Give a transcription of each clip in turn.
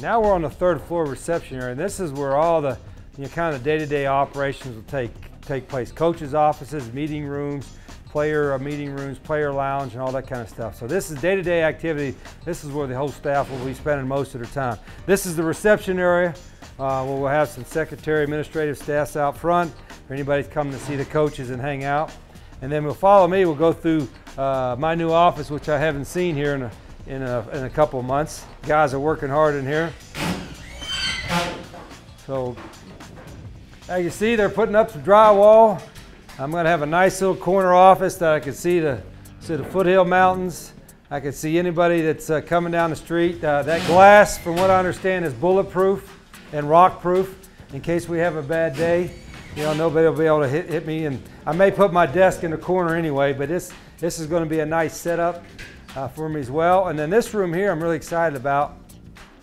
Now we're on the third floor reception area, and this is where all the you know, kind of day-to-day operations will take take place. Coaches' offices, meeting rooms, player uh, meeting rooms, player lounge, and all that kind of stuff. So this is day-to-day activity. This is where the whole staff will be spending most of their time. This is the reception area uh, where we'll have some secretary, administrative staffs out front for anybody's coming to see the coaches and hang out. And then we'll follow me. We'll go through uh, my new office, which I haven't seen here in a, in a, in a couple months. Guys are working hard in here. So as you see, they're putting up some drywall. I'm gonna have a nice little corner office that I can see the, see the foothill mountains. I can see anybody that's uh, coming down the street. Uh, that glass, from what I understand, is bulletproof and rock proof in case we have a bad day. You know, nobody will be able to hit, hit me. And I may put my desk in the corner anyway, but this, this is gonna be a nice setup uh, for me as well. And then this room here, I'm really excited about.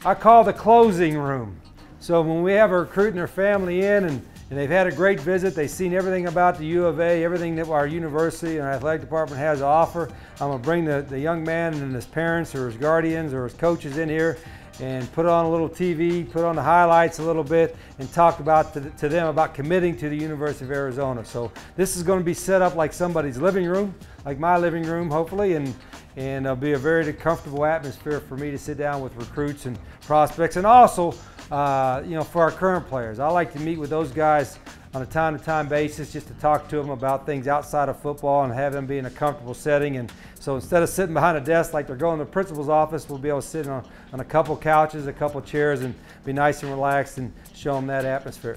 I call the closing room. So when we have a recruit and their family in and and they've had a great visit. They've seen everything about the U of A, everything that our university and our athletic department has to offer. I'm to bring the, the young man and his parents or his guardians or his coaches in here and put on a little TV, put on the highlights a little bit, and talk about to, to, them about committing to the University of Arizona. So this is going to be set up like somebody's living room, like my living room, hopefully, and and it'll be a very comfortable atmosphere for me to sit down with recruits and prospects, and also uh, you know, for our current players. I like to meet with those guys on a time-to-time basis just to talk to them about things outside of football and have them be in a comfortable setting. And so instead of sitting behind a desk like they're going to the principal's office, we'll be able to sit on, on a couple couches, a couple chairs, and be nice and relaxed and show them that atmosphere.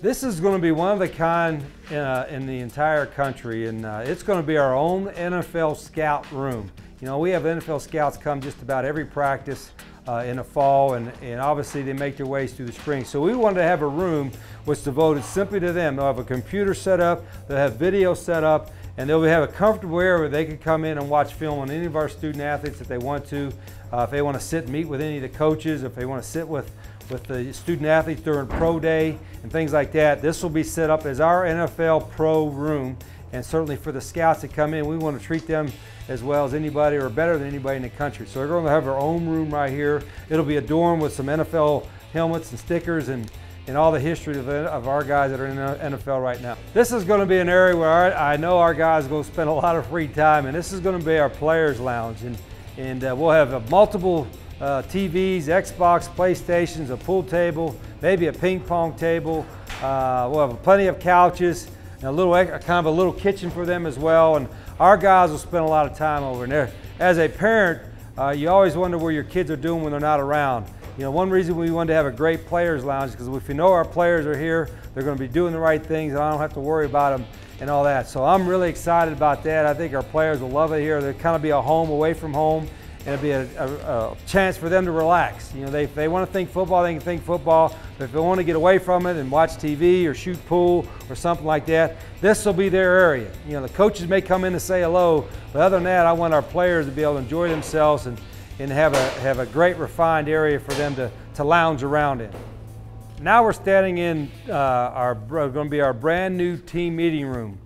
This is going to be one of the kind uh, in the entire country, and uh, it's going to be our own NFL scout room. You know, we have NFL scouts come just about every practice uh, in the fall, and, and obviously they make their ways through the spring. So we wanted to have a room was devoted simply to them. They'll have a computer set up, they'll have video set up, and they'll have a comfortable area where they can come in and watch film on any of our student athletes if they want to. Uh, if they want to sit and meet with any of the coaches, if they want to sit with, with the student athletes during pro day and things like that, this will be set up as our NFL pro room. And certainly for the scouts that come in, we want to treat them as well as anybody or better than anybody in the country. So we're going to have our own room right here. It'll be adorned with some NFL helmets and stickers and, and all the history of, of our guys that are in the NFL right now. This is going to be an area where our, I know our guys to spend a lot of free time and this is going to be our players lounge. And, and uh, we'll have multiple uh, TVs, Xbox, PlayStations, a pool table, maybe a ping pong table. Uh, we'll have plenty of couches and a little kind of a little kitchen for them as well. And our guys will spend a lot of time over there. As a parent, uh, you always wonder where your kids are doing when they're not around. You know, one reason we wanted to have a great players lounge is because if we know our players are here, they're going to be doing the right things, and I don't have to worry about them and all that. So I'm really excited about that. I think our players will love it here. They'll kind of be a home away from home and it'll be a, a, a, chance for them to relax. You know, they, if they want to think football, they can think football. But if they want to get away from it and watch TV or shoot pool or something like that, this will be their area. You know, the coaches may come in to say hello, but other than that, I want our players to be able to enjoy themselves and, and have, a, have a great refined area for them to, to lounge around in. Now we're standing in uh, our going to be our brand new team meeting room,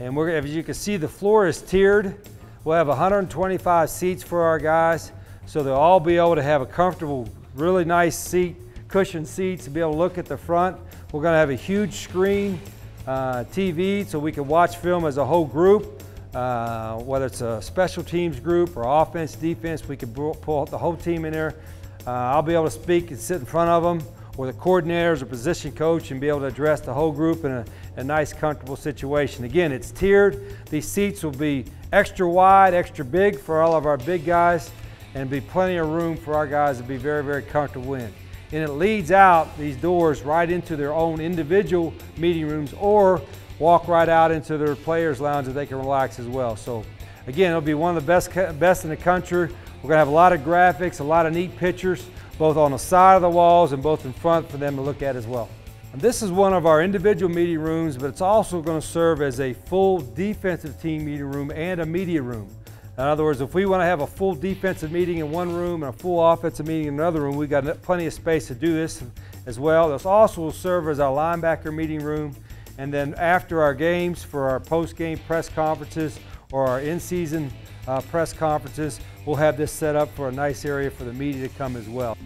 and we're, as you can see, the floor is tiered. We'll have 125 seats for our guys, so they'll all be able to have a comfortable, really nice seat, cushion seats to be able to look at the front. We're gonna have a huge screen uh, TV so we can watch film as a whole group. Uh, whether it's a special teams group or offense, defense, we can pull the whole team in there. Uh, I'll be able to speak and sit in front of them or the coordinators or position coach and be able to address the whole group in a, a nice, comfortable situation. Again, it's tiered. These seats will be extra wide, extra big for all of our big guys, and be plenty of room for our guys to be very, very comfortable in. And it leads out these doors right into their own individual meeting rooms or walk right out into their players' lounge that they can relax as well. So again, it'll be one of the best, best in the country. We're gonna have a lot of graphics, a lot of neat pictures both on the side of the walls and both in front for them to look at as well. And this is one of our individual meeting rooms, but it's also going to serve as a full defensive team meeting room and a media room. In other words, if we want to have a full defensive meeting in one room and a full offensive meeting in another room, we've got plenty of space to do this as well. This also will serve as our linebacker meeting room. And then after our games for our post-game press conferences or our in-season Uh, press conferences, we'll have this set up for a nice area for the media to come as well.